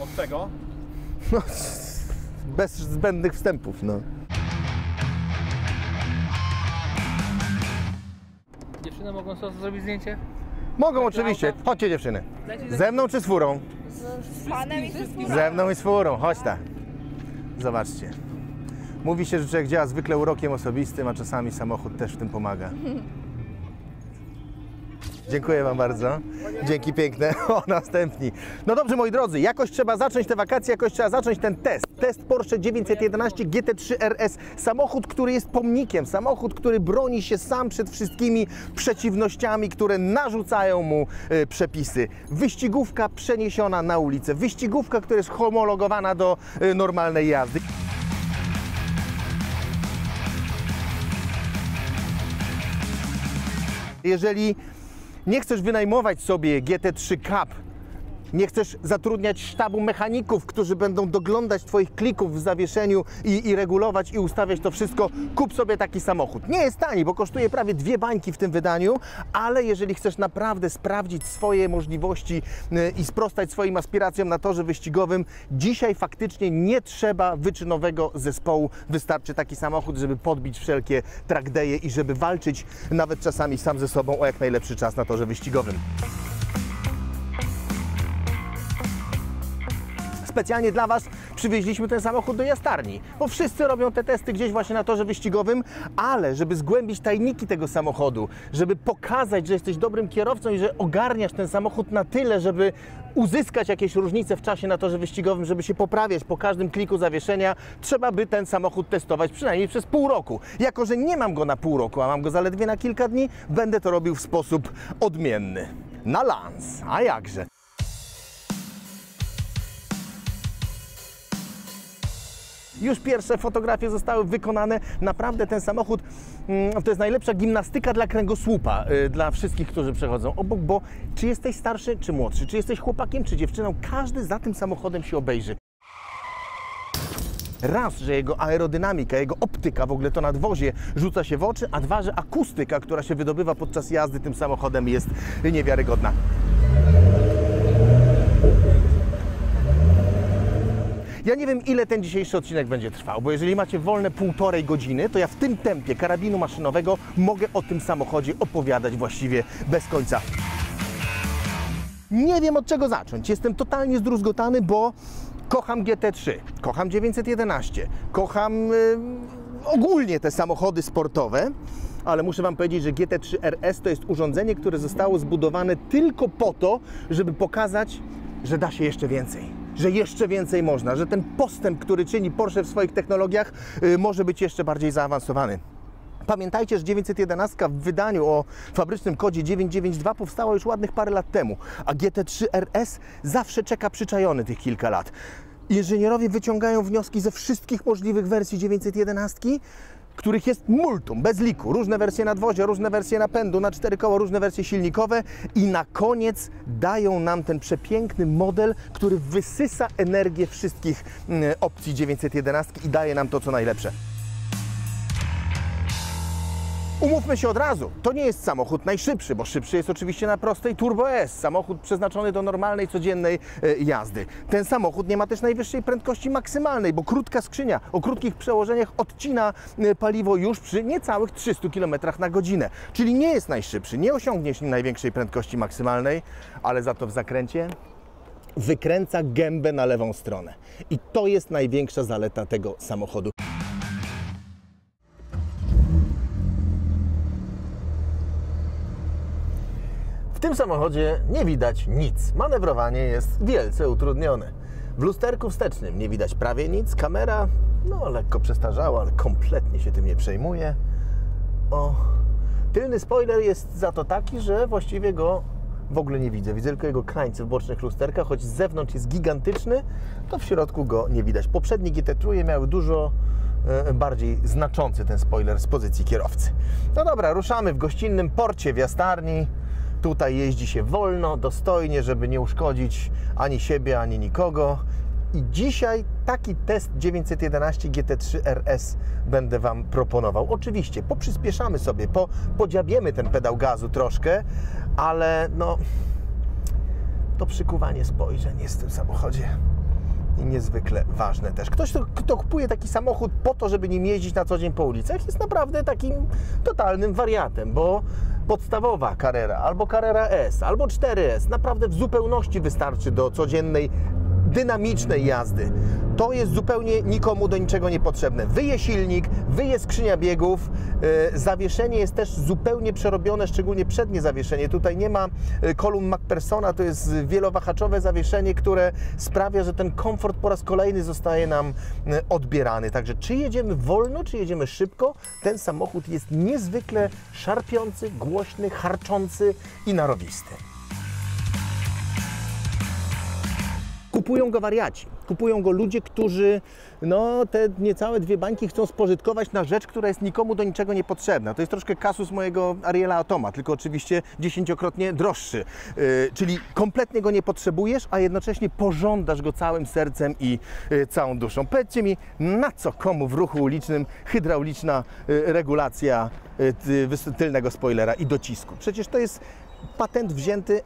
Od czego? No, bez zbędnych wstępów, no. Dziewczyny mogą sobie zrobić zdjęcie? Mogą oczywiście. Chodźcie dziewczyny. Ze mną czy z furą? Z panem i ze skórą. Ze mną i z furą. Chodź ta. Zobaczcie. Mówi się, że człowiek działa zwykle urokiem osobistym, a czasami samochód też w tym pomaga. Dziękuję Wam bardzo. Dzięki piękne. O, następni. No dobrze, moi drodzy, jakoś trzeba zacząć te wakacje, jakoś trzeba zacząć ten test. Test Porsche 911 GT3 RS. Samochód, który jest pomnikiem. Samochód, który broni się sam przed wszystkimi przeciwnościami, które narzucają mu e, przepisy. Wyścigówka przeniesiona na ulicę. Wyścigówka, która jest homologowana do e, normalnej jazdy. Jeżeli nie chcesz wynajmować sobie GT3 Cup, nie chcesz zatrudniać sztabu mechaników, którzy będą doglądać Twoich klików w zawieszeniu i, i regulować i ustawiać to wszystko, kup sobie taki samochód. Nie jest tani, bo kosztuje prawie dwie bańki w tym wydaniu, ale jeżeli chcesz naprawdę sprawdzić swoje możliwości y, i sprostać swoim aspiracjom na torze wyścigowym, dzisiaj faktycznie nie trzeba wyczynowego zespołu. Wystarczy taki samochód, żeby podbić wszelkie trackdaye i żeby walczyć nawet czasami sam ze sobą o jak najlepszy czas na torze wyścigowym. Specjalnie dla Was przywieźliśmy ten samochód do jastarni, bo wszyscy robią te testy gdzieś właśnie na torze wyścigowym, ale żeby zgłębić tajniki tego samochodu, żeby pokazać, że jesteś dobrym kierowcą i że ogarniasz ten samochód na tyle, żeby uzyskać jakieś różnice w czasie na torze wyścigowym, żeby się poprawiać po każdym kliku zawieszenia, trzeba by ten samochód testować przynajmniej przez pół roku. Jako, że nie mam go na pół roku, a mam go zaledwie na kilka dni, będę to robił w sposób odmienny. Na lans, a jakże. Już pierwsze fotografie zostały wykonane. Naprawdę ten samochód mm, to jest najlepsza gimnastyka dla kręgosłupa, y, dla wszystkich, którzy przechodzą obok, bo czy jesteś starszy, czy młodszy, czy jesteś chłopakiem, czy dziewczyną, każdy za tym samochodem się obejrzy. Raz, że jego aerodynamika, jego optyka, w ogóle to nadwozie rzuca się w oczy, a dwa, że akustyka, która się wydobywa podczas jazdy tym samochodem jest niewiarygodna. Ja nie wiem, ile ten dzisiejszy odcinek będzie trwał, bo jeżeli macie wolne półtorej godziny, to ja w tym tempie karabinu maszynowego mogę o tym samochodzie opowiadać właściwie bez końca. Nie wiem od czego zacząć. Jestem totalnie zdruzgotany, bo kocham GT3, kocham 911, kocham y, ogólnie te samochody sportowe, ale muszę Wam powiedzieć, że GT3 RS to jest urządzenie, które zostało zbudowane tylko po to, żeby pokazać, że da się jeszcze więcej. Że jeszcze więcej można, że ten postęp, który czyni Porsche w swoich technologiach, y, może być jeszcze bardziej zaawansowany. Pamiętajcie, że 911 w wydaniu o fabrycznym kodzie 992 powstała już ładnych parę lat temu, a GT3 RS zawsze czeka przyczajony tych kilka lat. Inżynierowie wyciągają wnioski ze wszystkich możliwych wersji 911, których jest multum, bez liku. Różne wersje nadwozia, różne wersje napędu, na cztery koła, różne wersje silnikowe i na koniec dają nam ten przepiękny model, który wysysa energię wszystkich mm, opcji 911 i daje nam to, co najlepsze. Umówmy się od razu, to nie jest samochód najszybszy, bo szybszy jest oczywiście na prostej Turbo S, samochód przeznaczony do normalnej, codziennej e, jazdy. Ten samochód nie ma też najwyższej prędkości maksymalnej, bo krótka skrzynia o krótkich przełożeniach odcina e, paliwo już przy niecałych 300 km na godzinę. Czyli nie jest najszybszy, nie osiągnie największej prędkości maksymalnej, ale za to w zakręcie wykręca gębę na lewą stronę. I to jest największa zaleta tego samochodu. W tym samochodzie nie widać nic. Manewrowanie jest wielce utrudnione. W lusterku wstecznym nie widać prawie nic. Kamera, no lekko przestarzała, ale kompletnie się tym nie przejmuje. O, tylny spoiler jest za to taki, że właściwie go w ogóle nie widzę. Widzę tylko jego krańce w bocznych lusterkach, choć z zewnątrz jest gigantyczny, to w środku go nie widać. Poprzednie GT3 miały dużo e, bardziej znaczący ten spoiler z pozycji kierowcy. No dobra, ruszamy w gościnnym porcie w Jastarni. Tutaj jeździ się wolno, dostojnie, żeby nie uszkodzić ani siebie, ani nikogo. I dzisiaj taki test 911 GT3 RS będę Wam proponował. Oczywiście poprzyspieszamy sobie, po, podziabiemy ten pedał gazu troszkę, ale no to przykuwanie spojrzeń jest w tym samochodzie i niezwykle ważne też. Ktoś, kto, kto kupuje taki samochód po to, żeby nim jeździć na co dzień po ulicach, jest naprawdę takim totalnym wariatem, bo podstawowa Carrera, albo Carrera S, albo 4S naprawdę w zupełności wystarczy do codziennej dynamicznej jazdy. To jest zupełnie nikomu do niczego niepotrzebne. Wyje silnik, wyje skrzynia biegów, e, zawieszenie jest też zupełnie przerobione, szczególnie przednie zawieszenie. Tutaj nie ma e, kolumn MacPersona, to jest wielowahaczowe zawieszenie, które sprawia, że ten komfort po raz kolejny zostaje nam e, odbierany. Także czy jedziemy wolno, czy jedziemy szybko, ten samochód jest niezwykle szarpiący, głośny, harczący i narowisty. Kupują go wariaci. Kupują go ludzie, którzy no, te niecałe dwie bańki chcą spożytkować na rzecz, która jest nikomu do niczego niepotrzebna. To jest troszkę kasus mojego Ariela Atoma, tylko oczywiście dziesięciokrotnie droższy. Yy, czyli kompletnie go nie potrzebujesz, a jednocześnie pożądasz go całym sercem i yy, całą duszą. Powiedzcie mi, na co komu w ruchu ulicznym hydrauliczna yy, regulacja ty- tylnego spoilera i docisku? Przecież to jest patent wzięty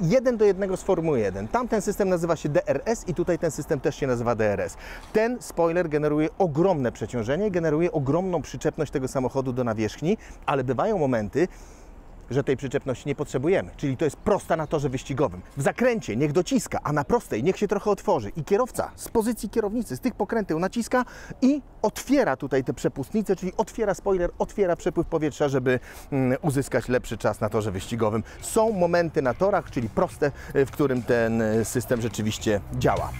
jeden do jednego z Formuły 1. Tamten system nazywa się DRS i tutaj ten system też się nazywa DRS. Ten spoiler generuje ogromne przeciążenie, generuje ogromną przyczepność tego samochodu do nawierzchni, ale bywają momenty, że tej przyczepności nie potrzebujemy. Czyli to jest prosta na torze wyścigowym. W zakręcie niech dociska, a na prostej niech się trochę otworzy. I kierowca z pozycji kierownicy, z tych pokręteł naciska i otwiera tutaj te przepustnice, czyli otwiera spoiler, otwiera przepływ powietrza, żeby mm, uzyskać lepszy czas na torze wyścigowym. Są momenty na torach, czyli proste, w którym ten y, system rzeczywiście działa.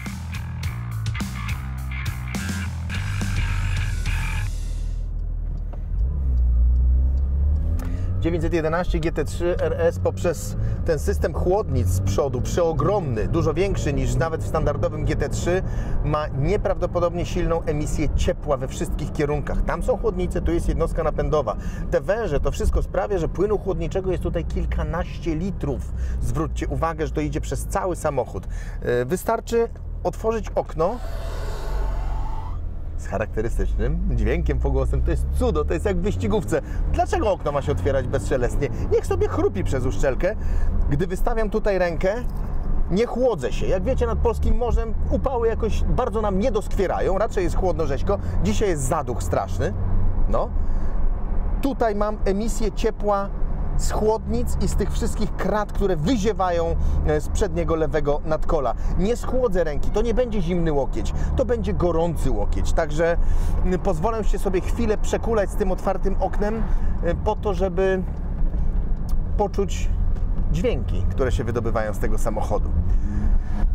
...911 GT3 RS poprzez ten system chłodnic z przodu, przeogromny, dużo większy niż nawet w standardowym GT3, ma nieprawdopodobnie silną emisję ciepła we wszystkich kierunkach. Tam są chłodnice, tu jest jednostka napędowa. Te węże, to wszystko sprawia, że płynu chłodniczego jest tutaj kilkanaście litrów. Zwróćcie uwagę, że to idzie przez cały samochód. Yy, Wystarczy otworzyć okno z charakterystycznym dźwiękiem, pogłosem. To jest cudo, to jest jak w wyścigówce. Dlaczego okno ma się otwierać bezszelestnie? Niech sobie chrupi przez uszczelkę. Gdy wystawiam tutaj rękę, nie chłodzę się. Jak wiecie, nad polskim morzem upały jakoś bardzo nam nie doskwierają. Raczej jest chłodno rzeźko. Dzisiaj jest zaduch straszny. No. Tutaj mam emisję ciepła z chłodnic i z tych wszystkich krat, które wyziewają e, z przedniego lewego nadkola. Nie schłodzę ręki, to nie będzie zimny łokieć, to będzie gorący łokieć. Także pozwolę się sobie chwilę przekulać z tym otwartym oknem e, po to, żeby poczuć dźwięki, które się wydobywają z tego samochodu.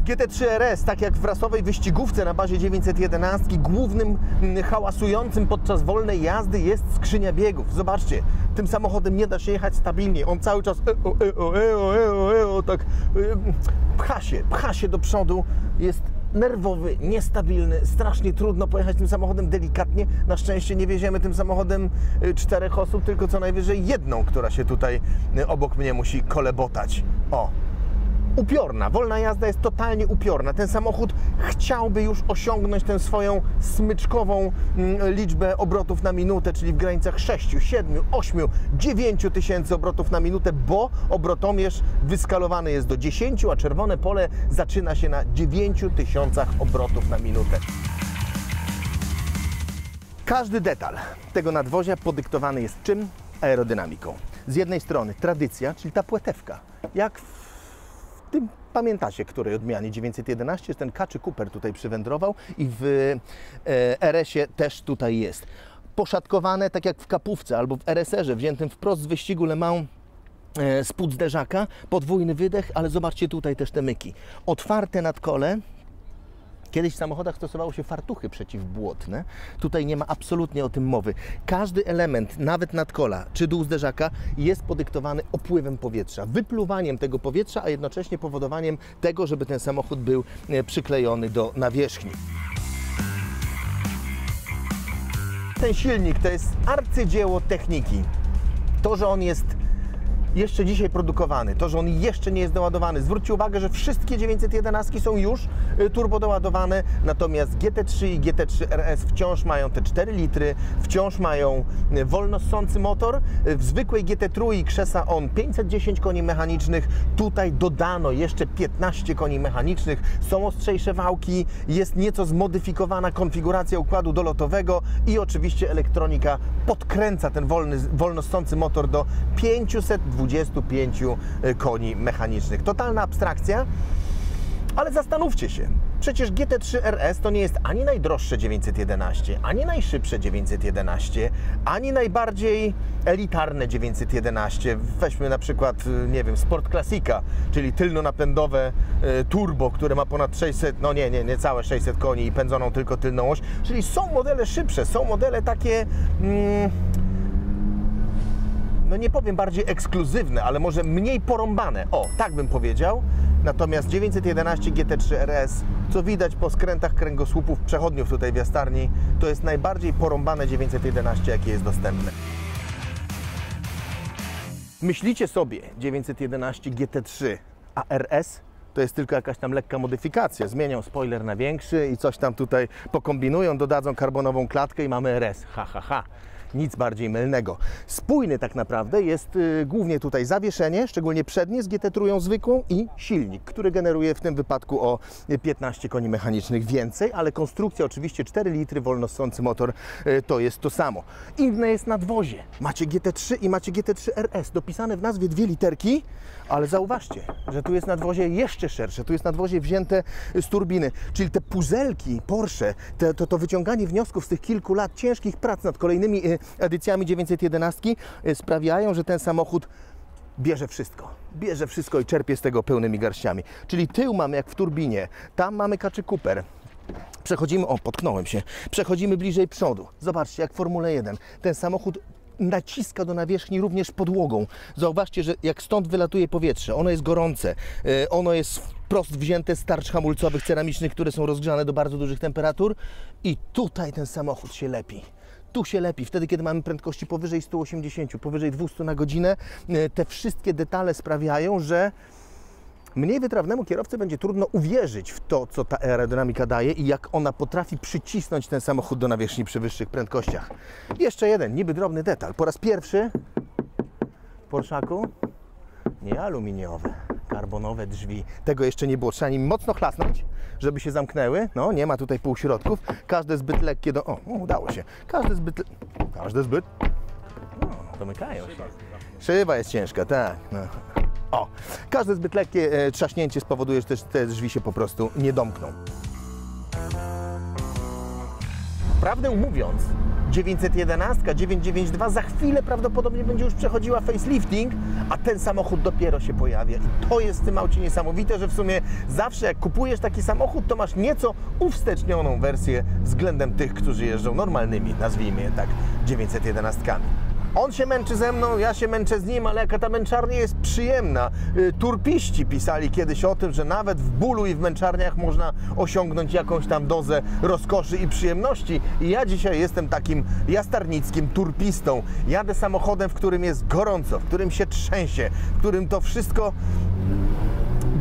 GT3 RS, tak jak w rasowej wyścigówce na bazie 911, głównym mm, hałasującym podczas wolnej jazdy jest skrzynia biegów. Zobaczcie, tym samochodem nie da się jechać stabilnie. On cały czas tak pcha się, pcha się do przodu. Jest nerwowy, niestabilny, strasznie trudno pojechać tym samochodem delikatnie. Na szczęście nie wieziemy tym samochodem y, czterech osób, tylko co najwyżej jedną, która się tutaj y, obok mnie musi kolebotać. O, upiorna. Wolna jazda jest totalnie upiorna. Ten samochód chciałby już osiągnąć tę swoją smyczkową mm, liczbę obrotów na minutę, czyli w granicach 6, 7, 8, 9 tysięcy obrotów na minutę, bo obrotomierz wyskalowany jest do 10, a czerwone pole zaczyna się na 9 tysiącach obrotów na minutę. Każdy detal tego nadwozia podyktowany jest czym? Aerodynamiką. Z jednej strony tradycja, czyli ta płetewka. Jak w tym pamiętacie, której odmianie 911 ten Kaczy Cooper tutaj przywędrował i w e, RS-ie też tutaj jest. Poszatkowane tak jak w kapówce albo w RSR-ze wziętym wprost z wyścigu Le Mans e, spód zderzaka, podwójny wydech, ale zobaczcie tutaj też te myki. Otwarte nadkole, Kiedyś w samochodach stosowało się fartuchy przeciwbłotne. Tutaj nie ma absolutnie o tym mowy. Każdy element, nawet nadkola czy dół zderzaka, jest podyktowany opływem powietrza, wypluwaniem tego powietrza, a jednocześnie powodowaniem tego, żeby ten samochód był e, przyklejony do nawierzchni. Ten silnik to jest arcydzieło techniki. To, że on jest jeszcze dzisiaj produkowany, to, że on jeszcze nie jest doładowany. Zwróćcie uwagę, że wszystkie 911 są już y, turbo doładowane, natomiast GT3 i GT3 RS wciąż mają te 4 litry, wciąż mają y, wolno ssący motor. Y, W zwykłej GT3 krzesa on 510 koni mechanicznych, tutaj dodano jeszcze 15 koni mechanicznych, są ostrzejsze wałki, jest nieco zmodyfikowana konfiguracja układu dolotowego i oczywiście elektronika podkręca ten wolny, wolno ssący motor do 525 koni mechanicznych. Totalna abstrakcja, ale zastanówcie się, przecież GT3 RS to nie jest ani najdroższe 911, ani najszybsze 911, ani najbardziej elitarne 911. Weźmy na przykład, y, nie wiem, Sport Classica, czyli tylno-napędowe y, turbo, które ma ponad 600, no nie, nie, nie całe 600 koni i pędzoną tylko tylną oś. Czyli są modele szybsze, są modele takie... Mm, no nie powiem bardziej ekskluzywne, ale może mniej porąbane. O, tak bym powiedział. Natomiast 911 GT3 RS, co widać po skrętach kręgosłupów przechodniów tutaj w jastarni, to jest najbardziej porąbane 911, jakie jest dostępne. Myślicie sobie 911 GT3, a RS to jest tylko jakaś tam lekka modyfikacja. Zmienią spoiler na większy i coś tam tutaj pokombinują, dodadzą karbonową klatkę i mamy RS. Ha, ha, ha. Nic bardziej mylnego. Spójny tak naprawdę jest y, głównie tutaj zawieszenie, szczególnie przednie z GT3 zwykłą i silnik, który generuje w tym wypadku o 15 koni mechanicznych więcej, ale konstrukcja oczywiście 4 litry, wolno ssący motor y, to jest to samo. Inne jest nadwozie. Macie GT3 i macie GT3 RS. Dopisane w nazwie dwie literki, ale zauważcie, że tu jest nadwozie jeszcze szersze, tu jest nadwozie wzięte z turbiny, czyli te puzelki Porsche, te, to, to wyciąganie wniosków z tych kilku lat ciężkich prac nad kolejnymi y, edycjami 911 y, sprawiają, że ten samochód bierze wszystko. Bierze wszystko i czerpie z tego pełnymi garściami. Czyli tył mamy jak w turbinie, tam mamy kaczy Cooper, Przechodzimy, o potknąłem się, przechodzimy bliżej przodu. Zobaczcie, jak Formule 1. Ten samochód naciska do nawierzchni również podłogą. Zauważcie, że jak stąd wylatuje powietrze, ono jest gorące, e, ono jest wprost wzięte z tarcz hamulcowych ceramicznych, które są rozgrzane do bardzo dużych temperatur i tutaj ten samochód się lepi. Tu się lepi, wtedy kiedy mamy prędkości powyżej 180, powyżej 200 na godzinę, e, te wszystkie detale sprawiają, że Mniej wytrawnemu kierowcy będzie trudno uwierzyć w to, co ta aerodynamika daje i jak ona potrafi przycisnąć ten samochód do nawierzchni przy wyższych prędkościach. Jeszcze jeden, niby drobny detal. Po raz pierwszy w Porszaku nie aluminiowe, karbonowe drzwi. Tego jeszcze nie było. Trzeba nim mocno chlasnąć, żeby się zamknęły. No, nie ma tutaj półśrodków. Każde zbyt lekkie do... O, udało się. Każde zbyt... Każde zbyt... O, domykają się. Szyba jest ciężka, tak. No. O, każde zbyt lekkie e, trzaśnięcie spowoduje, że te drzwi się po prostu nie domkną. Prawdę mówiąc, 911, 992 za chwilę prawdopodobnie będzie już przechodziła facelifting, a ten samochód dopiero się pojawia. I to jest w tym aucie niesamowite, że w sumie zawsze jak kupujesz taki samochód, to masz nieco uwstecznioną wersję względem tych, którzy jeżdżą normalnymi, nazwijmy je tak, 911. On się męczy ze mną, ja się męczę z nim, ale jaka ta męczarnia jest przyjemna. Y, Turpiści pisali kiedyś o tym, że nawet w bólu i w męczarniach można osiągnąć jakąś tam dozę rozkoszy i przyjemności. I ja dzisiaj jestem takim jastarnickim turpistą. Jadę samochodem, w którym jest gorąco, w którym się trzęsie, w którym to wszystko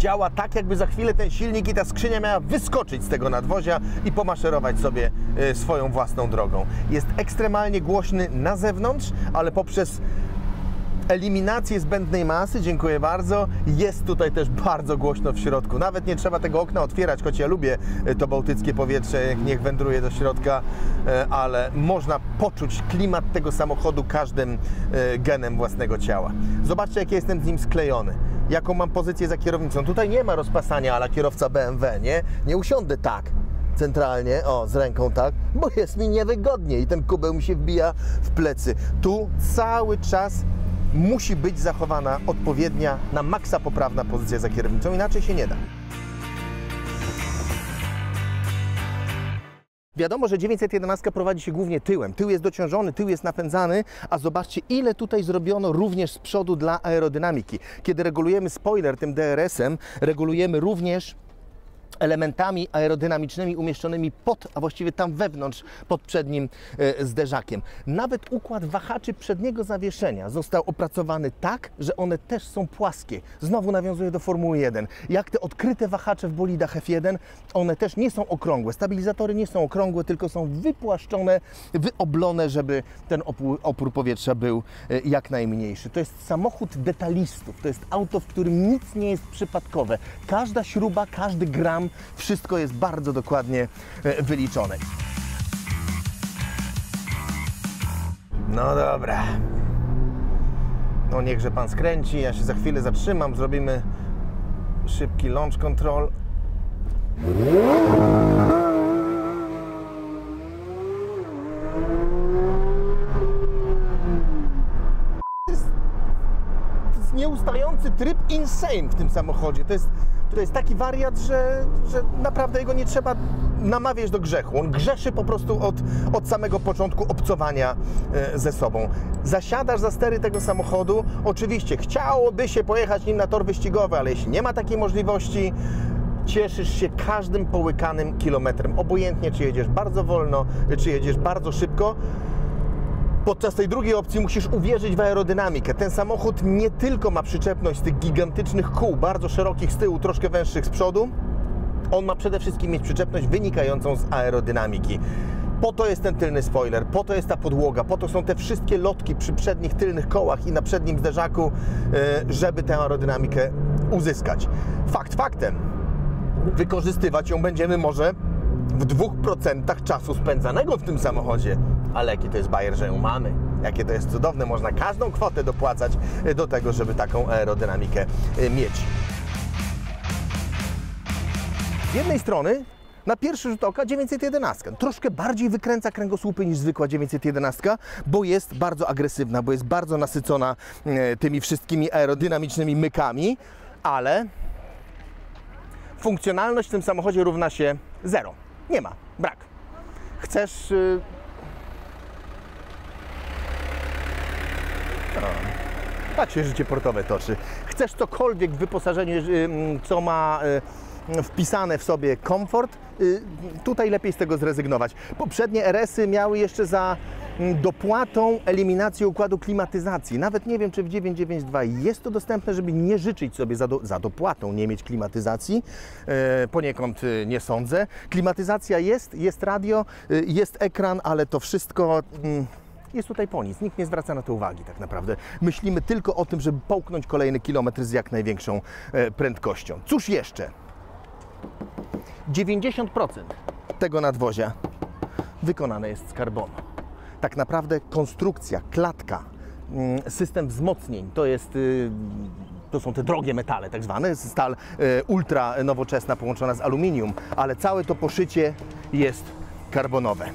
działa tak, jakby za chwilę ten silnik i ta skrzynia miała wyskoczyć z tego nadwozia i pomaszerować sobie e, swoją własną drogą. Jest ekstremalnie głośny na zewnątrz, ale poprzez eliminację zbędnej masy, dziękuję bardzo, jest tutaj też bardzo głośno w środku. Nawet nie trzeba tego okna otwierać, choć ja lubię e, to bałtyckie powietrze, niech wędruje do środka, e, ale można poczuć klimat tego samochodu każdym e, genem własnego ciała. Zobaczcie, jak ja jestem z nim sklejony. Jaką mam pozycję za kierownicą. Tutaj nie ma rozpasania ala kierowca BMW, nie? Nie usiądę tak centralnie, o, z ręką tak, bo jest mi niewygodnie i ten kubeł mi się wbija w plecy. Tu cały czas musi być zachowana odpowiednia, na maksa poprawna pozycja za kierownicą, inaczej się nie da. Wiadomo, że 911 prowadzi się głównie tyłem. Tył jest dociążony, tył jest napędzany, a zobaczcie, ile tutaj zrobiono również z przodu dla aerodynamiki. Kiedy regulujemy spoiler tym DRS-em, regulujemy również elementami aerodynamicznymi umieszczonymi pod, a właściwie tam wewnątrz, pod przednim e, zderzakiem. Nawet układ wahaczy przedniego zawieszenia został opracowany tak, że one też są płaskie. Znowu nawiązuję do Formuły 1. Jak te odkryte wahacze w bolidach F1, one też nie są okrągłe. Stabilizatory nie są okrągłe, tylko są wypłaszczone, wyoblone, żeby ten opór, opór powietrza był e, jak najmniejszy. To jest samochód detalistów. To jest auto, w którym nic nie jest przypadkowe. Każda śruba, każdy gram, wszystko jest bardzo dokładnie e, wyliczone. No dobra. No niechże pan skręci, ja się za chwilę zatrzymam, zrobimy szybki launch control. To jest, nieustający tryb insane w tym samochodzie. To jest, to jest taki wariat, że, że naprawdę jego nie trzeba namawiać do grzechu. On grzeszy po prostu od, od samego początku obcowania e, ze sobą. Zasiadasz za stery tego samochodu. Oczywiście chciałoby się pojechać nim na tor wyścigowy, ale jeśli nie ma takiej możliwości, cieszysz się każdym połykanym kilometrem. Obojętnie, czy jedziesz bardzo wolno, czy jedziesz bardzo szybko. Podczas tej drugiej opcji musisz uwierzyć w aerodynamikę. Ten samochód nie tylko ma przyczepność tych gigantycznych kół, bardzo szerokich z tyłu, troszkę węższych z przodu, on ma przede wszystkim mieć przyczepność wynikającą z aerodynamiki. Po to jest ten tylny spoiler, po to jest ta podłoga, po to są te wszystkie lotki przy przednich tylnych kołach i na przednim zderzaku, e, żeby tę aerodynamikę uzyskać. Fakt faktem, wykorzystywać ją będziemy może w 2% czasu spędzanego w tym samochodzie. Ale jaki to jest bajer, że ją mamy. Jakie to jest cudowne, można każdą kwotę dopłacać e, do tego, żeby taką aerodynamikę e, mieć. Z jednej strony na pierwszy rzut oka 911 troszkę bardziej wykręca kręgosłupy niż zwykła 911, bo jest bardzo agresywna, bo jest bardzo nasycona e, tymi wszystkimi aerodynamicznymi mykami, ale funkcjonalność w tym samochodzie równa się zero. Nie ma, brak. Chcesz. No, tak się życie portowe toczy. Chcesz cokolwiek w wyposażeniu, y, mm, co ma y, wpisane w sobie komfort, y, tutaj lepiej z tego zrezygnować. Poprzednie RS-y miały jeszcze za mm, dopłatą eliminację układu klimatyzacji. Nawet nie wiem, czy w 992 jest to dostępne, żeby nie życzyć sobie za, do, za dopłatą nie mieć klimatyzacji. E, poniekąd nie sądzę. Klimatyzacja jest, jest radio, jest ekran, ale to wszystko... mm, jest tutaj po nic. Nikt nie zwraca na to uwagi tak naprawdę. Myślimy tylko o tym, żeby połknąć kolejny kilometr z jak największą e, prędkością. Cóż jeszcze? 90% tego nadwozia wykonane jest z karbonu. Tak naprawdę konstrukcja, klatka, mm, system wzmocnień to jest. y, To są te drogie metale, tak zwane, stal y, ultra nowoczesna połączona z aluminium, ale całe to poszycie jest karbonowe.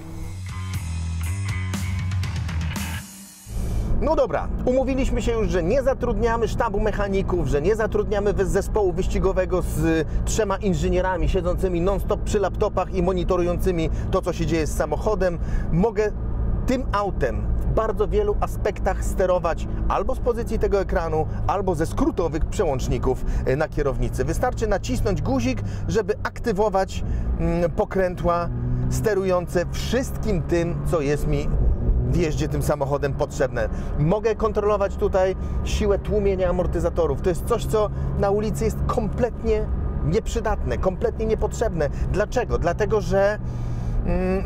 No dobra, umówiliśmy się już, że nie zatrudniamy sztabu mechaników, że nie zatrudniamy zespołu wyścigowego z y, trzema inżynierami siedzącymi non-stop przy laptopach i monitorującymi to, co się dzieje z samochodem. Mogę tym autem w bardzo wielu aspektach sterować albo z pozycji tego ekranu, albo ze skrótowych przełączników y, na kierownicy. Wystarczy nacisnąć guzik, żeby aktywować mm, pokrętła sterujące wszystkim tym, co jest mi w jeździe tym samochodem potrzebne. Mogę kontrolować tutaj siłę tłumienia amortyzatorów. To jest coś, co na ulicy jest kompletnie nieprzydatne, kompletnie niepotrzebne. Dlaczego? Dlatego, że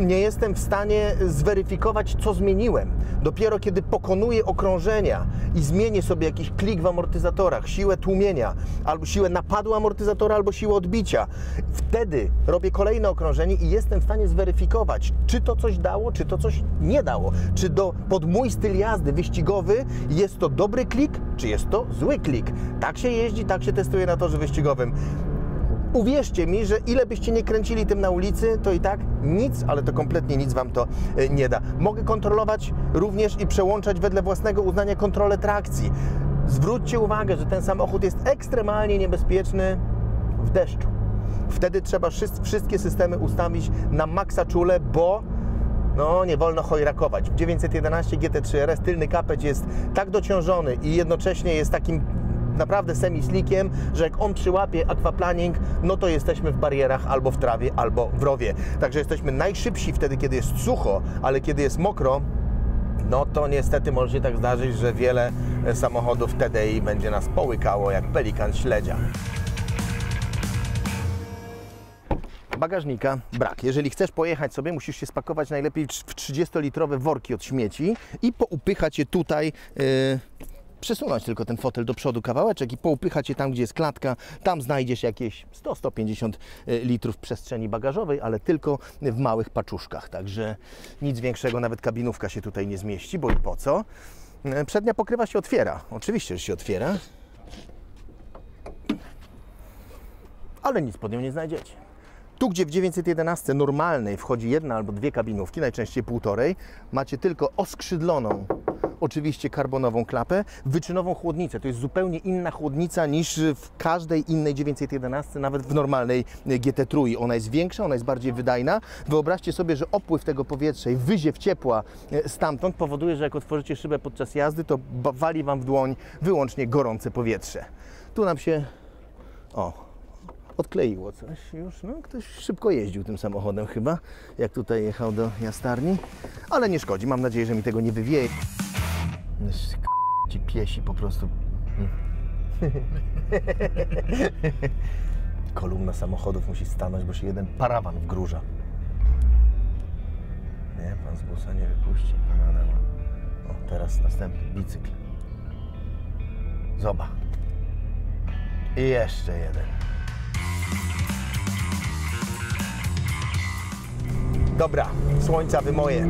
nie jestem w stanie zweryfikować, co zmieniłem. Dopiero kiedy pokonuję okrążenia i zmienię sobie jakiś klik w amortyzatorach, siłę tłumienia, albo siłę napadu amortyzatora, albo siłę odbicia, wtedy robię kolejne okrążenie i jestem w stanie zweryfikować, czy to coś dało, czy to coś nie dało. Czy do, pod mój styl jazdy wyścigowy jest to dobry klik, czy jest to zły klik. Tak się jeździ, tak się testuje na torze wyścigowym. Uwierzcie mi, że ile byście nie kręcili tym na ulicy, to i tak nic, ale to kompletnie nic Wam to e, nie da. Mogę kontrolować również i przełączać wedle własnego uznania kontrolę trakcji. Zwróćcie uwagę, że ten samochód jest ekstremalnie niebezpieczny w deszczu. Wtedy trzeba wszys- wszystkie systemy ustawić na maksa czule, bo no, nie wolno chojrakować. W 911 GT3 RS tylny kapeć jest tak dociążony i jednocześnie jest takim naprawdę semi-slickiem, że jak on przyłapie aquaplaning, no to jesteśmy w barierach albo w trawie, albo w rowie. Także jesteśmy najszybsi wtedy, kiedy jest sucho, ale kiedy jest mokro, no to niestety może się tak zdarzyć, że wiele e, samochodów TDI będzie nas połykało jak pelikan śledzia. Bagażnika brak. Jeżeli chcesz pojechać sobie, musisz się spakować najlepiej w 30-litrowe worki od śmieci i poupychać je tutaj. Yy, przesunąć tylko ten fotel do przodu kawałeczek i poupychać je tam, gdzie jest klatka. Tam znajdziesz jakieś 100-150 litrów przestrzeni bagażowej, ale tylko w małych paczuszkach. Także nic większego, nawet kabinówka się tutaj nie zmieści, bo i po co? Yy, Przednia pokrywa się otwiera. Oczywiście, że się otwiera. ale nic pod nią nie znajdziecie. Tu, gdzie w 911 normalnej wchodzi jedna albo dwie kabinówki, najczęściej półtorej, macie tylko oskrzydloną, oczywiście karbonową klapę, wyczynową chłodnicę. To jest zupełnie inna chłodnica niż w każdej innej 911, nawet w normalnej GT3. Ona jest większa, ona jest bardziej wydajna. Wyobraźcie sobie, że opływ tego powietrza i wyziew ciepła e, stamtąd powoduje, że jak otworzycie szybę podczas jazdy, to wali Wam w dłoń wyłącznie gorące powietrze. Tu nam się... O, odkleiło coś już. No, ktoś szybko jeździł tym samochodem chyba, jak tutaj jechał do jastarni. Ale nie szkodzi, mam nadzieję, że mi tego nie wywieje. K- Ci piesi po prostu. Kolumna samochodów musi stanąć, bo się jeden parawan wgróża. Nie, pan z busa nie wypuści pana Adama. O, teraz następny bicykl. Zoba. I jeszcze jeden. Dobra, słońca wy moje.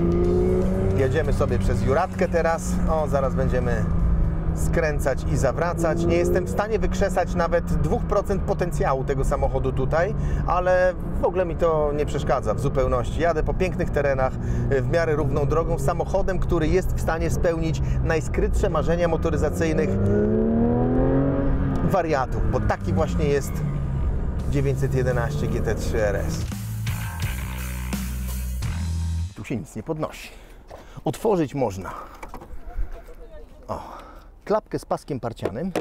Jedziemy sobie przez Juratkę teraz. O, zaraz będziemy skręcać i zawracać. Nie jestem w stanie wykrzesać nawet 2% potencjału tego samochodu tutaj, ale w ogóle mi to nie przeszkadza w zupełności. Jadę po pięknych terenach, w miarę równą drogą, samochodem, który jest w stanie spełnić najskrytsze marzenia motoryzacyjnych wariatów, bo taki właśnie jest 911 GT3 RS. Tu się nic nie podnosi. Otworzyć można. O, klapkę z paskiem parcianym,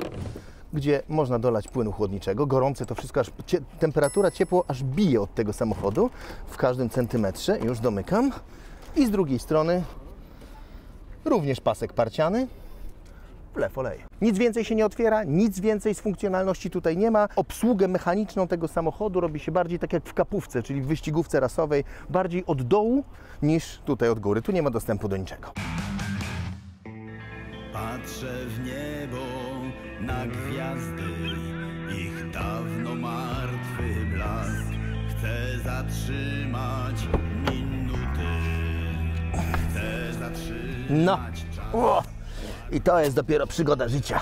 gdzie można dolać płynu chłodniczego. Gorące to wszystko, aż cie, temperatura ciepło aż bije od tego samochodu w każdym centymetrze. Już domykam. I z drugiej strony również pasek parciany, wlew oleju. Nic więcej się nie otwiera, nic więcej z funkcjonalności tutaj nie ma. Obsługę mechaniczną tego samochodu robi się bardziej tak jak w kapówce, czyli w wyścigówce rasowej, bardziej od dołu niż tutaj od góry. Tu nie ma dostępu do niczego. Patrzę w niebo na gwiazdy, ich dawno martwy blask. Chcę zatrzymać minuty, chcę zatrzymać No. czas. I to jest dopiero przygoda życia.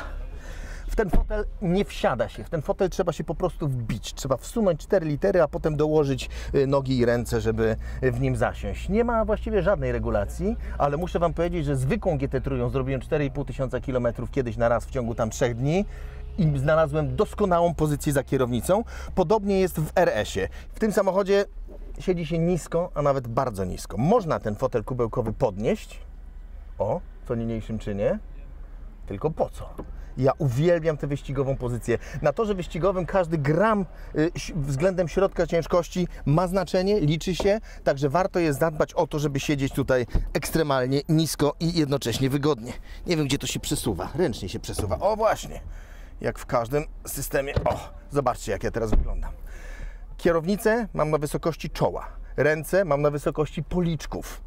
W ten fotel nie wsiada się. W ten fotel trzeba się po prostu wbić. Trzeba wsunąć cztery litery, a potem dołożyć y, nogi i ręce, żeby w nim zasiąść. Nie ma właściwie żadnej regulacji, ale muszę Wam powiedzieć, że zwykłą GT3 zrobiłem 4,5 tysiąca kilometrów kiedyś na raz w ciągu tam trzech dni i znalazłem doskonałą pozycję za kierownicą. Podobnie jest w RS-ie. W tym samochodzie siedzi się nisko, a nawet bardzo nisko. Można ten fotel kubełkowy podnieść, o, co niniejszym czynie. Tylko po co? Ja uwielbiam tę wyścigową pozycję. Na torze wyścigowym każdy gram y, względem środka ciężkości ma znaczenie, liczy się, także warto jest zadbać o to, żeby siedzieć tutaj ekstremalnie nisko i jednocześnie wygodnie. Nie wiem, gdzie to się przesuwa. Ręcznie się przesuwa. O, właśnie. Jak w każdym systemie. O, zobaczcie, jak ja teraz wyglądam. Kierownicę mam na wysokości czoła, ręce mam na wysokości policzków.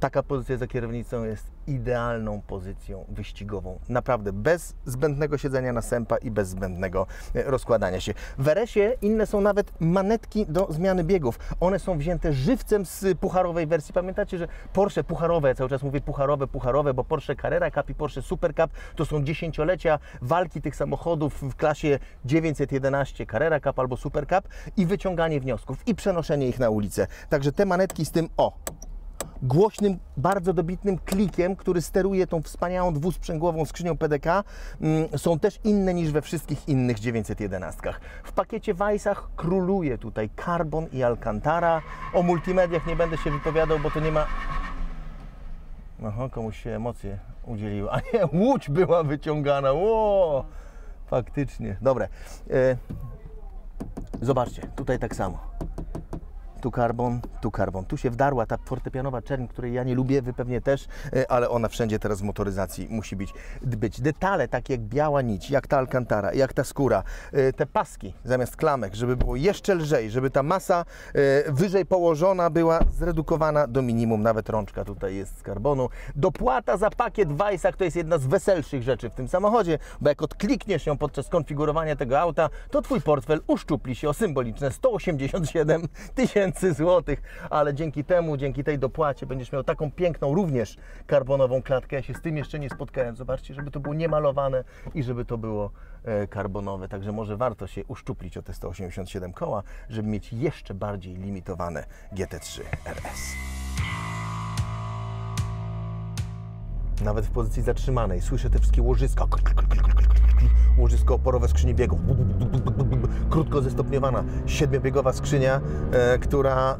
Taka pozycja za kierownicą jest idealną pozycją wyścigową. Naprawdę, bez zbędnego siedzenia na sępa i bez zbędnego e, rozkładania się. W RS-ie inne są nawet manetki do zmiany biegów. One są wzięte żywcem z pucharowej wersji. Pamiętacie, że Porsche pucharowe, cały czas mówię pucharowe, pucharowe, bo Porsche Carrera Cup i Porsche Super Cup to są dziesięciolecia walki tych samochodów w klasie 911 Carrera Cup albo Super Cup i wyciąganie wniosków i przenoszenie ich na ulicę. Także te manetki z tym, o, głośnym, bardzo dobitnym klikiem, który steruje tą wspaniałą dwusprzęgłową skrzynią PDK, mm, są też inne niż we wszystkich innych 911. W pakiecie Weissach króluje tutaj Carbon i Alcantara. O multimediach nie będę się wypowiadał, bo to nie ma... Aha, komuś się emocje udzieliły. A nie, łódź była wyciągana. Ło! Faktycznie. Dobre. E, zobaczcie, tutaj tak samo. Tu karbon, tu karbon. Tu się wdarła ta fortepianowa czerń, której ja nie lubię, wy pewnie też, e, ale ona wszędzie teraz w motoryzacji musi być. być. Detale takie jak biała nić, jak ta alcantara, jak ta skóra, e, te paski zamiast klamek, żeby było jeszcze lżej, żeby ta masa e, wyżej położona była zredukowana do minimum. Nawet rączka tutaj jest z karbonu. Dopłata za pakiet Weissach to jest jedna z weselszych rzeczy w tym samochodzie, bo jak odklikniesz ją podczas konfigurowania tego auta, to twój portfel uszczupli się o symboliczne 187 tysięcy złotych, ale dzięki temu, dzięki tej dopłacie będziesz miał taką piękną również karbonową klatkę. Ja się z tym jeszcze nie spotkałem. Zobaczcie, żeby to było niemalowane i żeby to było e, karbonowe. Także może warto się uszczuplić o te 187 koła, żeby mieć jeszcze bardziej limitowane GT3 RS. Nawet w pozycji zatrzymanej słyszę te wszystkie łożyska. Łożysko oporowe skrzyni biegów. Krótko zestopniowana, siedmiobiegowa skrzynia, e, która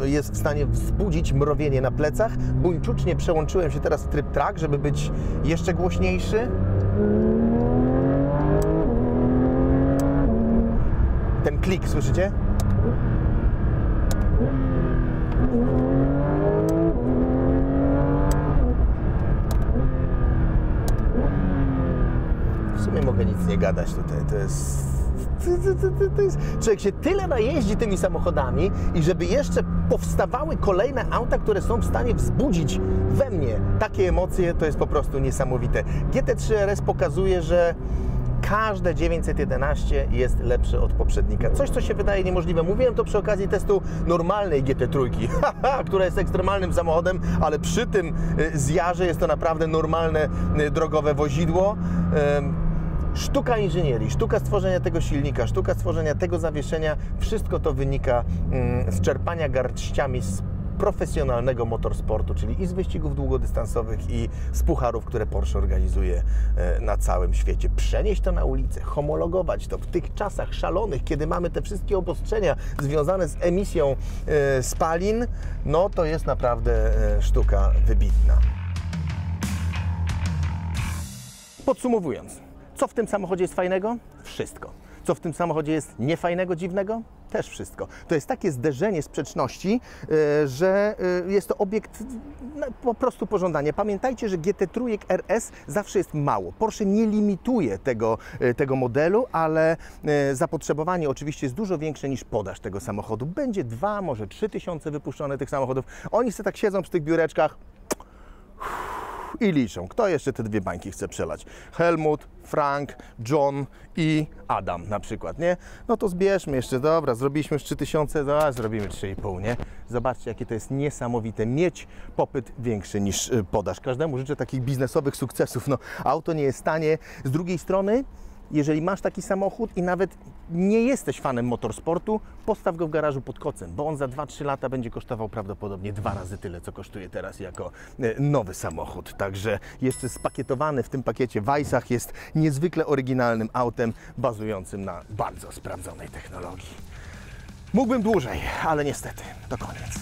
e, jest w stanie wzbudzić mrowienie na plecach. Buńczucznie przełączyłem się teraz w tryb track, żeby być jeszcze głośniejszy. Ten klik, słyszycie? W sumie mogę nic nie gadać tutaj. To jest. To, jest. Człowiek się tyle najeździ tymi samochodami i żeby jeszcze powstawały kolejne auta, które są w stanie wzbudzić we mnie takie emocje, to jest po prostu niesamowite. GT3 RS pokazuje, że każde 911 jest lepsze od poprzednika. Coś, co się wydaje niemożliwe. Mówiłem to przy okazji testu normalnej GT3, która jest ekstremalnym samochodem, ale przy tym y, zjarze jest to naprawdę normalne y, drogowe wozidło. Sztuka inżynierii, sztuka stworzenia tego silnika, sztuka stworzenia tego zawieszenia, wszystko to wynika mm, z czerpania garściami z profesjonalnego motorsportu, czyli i z wyścigów długodystansowych, i z pucharów, które Porsche organizuje e, na całym świecie. Przenieść to na ulicę, homologować to w tych czasach szalonych, kiedy mamy te wszystkie obostrzenia związane z emisją e, spalin, no to jest naprawdę e, sztuka wybitna. Podsumowując, co w tym samochodzie jest fajnego? Wszystko. Co w tym samochodzie jest niefajnego, dziwnego? Też wszystko. To jest takie zderzenie sprzeczności, e, że e, jest to obiekt no, po prostu pożądania. Pamiętajcie, że GT3 RS zawsze jest mało. Porsche nie limituje tego, e, tego modelu, ale zapotrzebowanie oczywiście jest dużo większe niż podaż tego samochodu. Będzie dwa, może trzy tysiące wypuszczone tych samochodów. Oni sobie tak siedzą przy tych biureczkach i liczą, kto jeszcze te dwie bańki chce przelać. Helmut, Frank, John i Adam na przykład, nie? No to zbierzmy jeszcze, dobra, zrobiliśmy już 3000, no, zrobimy 3,5, nie? Zobaczcie, jakie to jest niesamowite, mieć popyt większy niż y, podaż. Każdemu życzę takich biznesowych sukcesów, no auto nie jest tanie. Z drugiej strony, jeżeli masz taki samochód i nawet nie jesteś fanem motorsportu, postaw go w garażu pod kocem, bo on za 2-3 lata będzie kosztował prawdopodobnie dwa razy tyle, co kosztuje teraz jako e, nowy samochód. Także jeszcze spakietowany w tym pakiecie Weissach jest niezwykle oryginalnym autem bazującym na bardzo sprawdzonej technologii. Mógłbym dłużej, ale niestety to koniec.